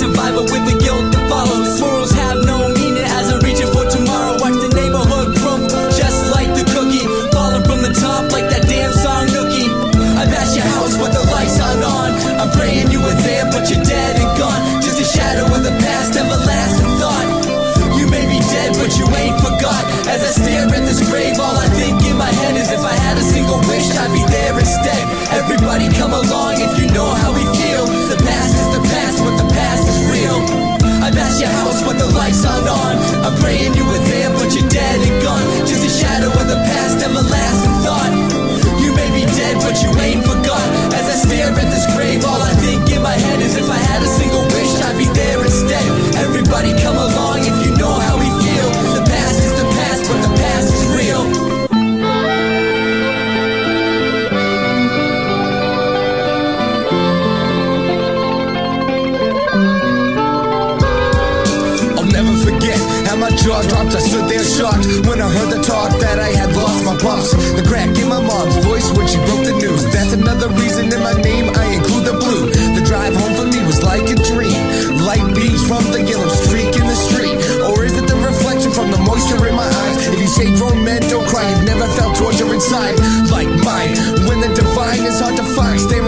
survival with the Everybody come along if you know how we feel. The past is the past, but the past is real. jaw dropped, I stood there shocked When I heard the talk that I had lost my pops. The crack in my mom's voice when she broke the news. That's another reason in my name I include the blue. The drive home for me was like a dream. Light beams from the yellow street moisture in my eyes. If you say grown men, don't cry. You've never felt torture inside like mine. When the divine is hard to find, stay